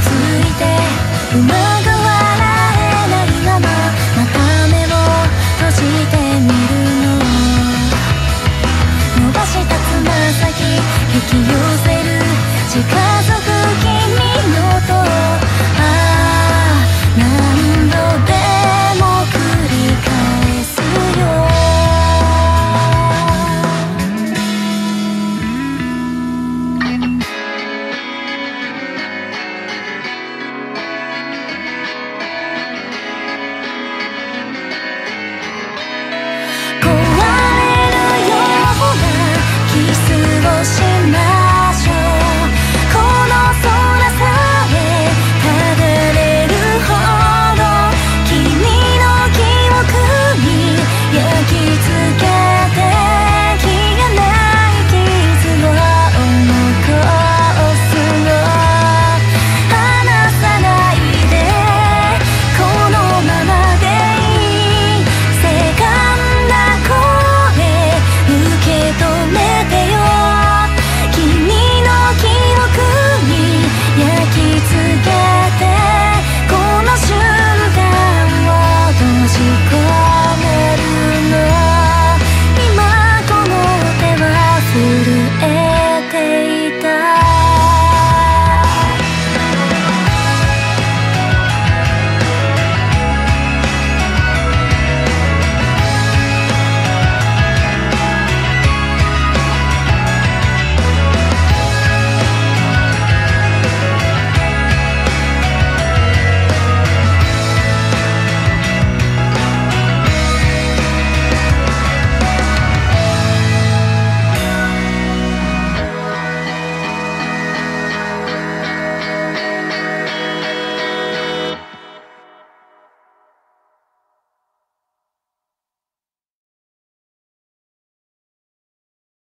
ついて生まれ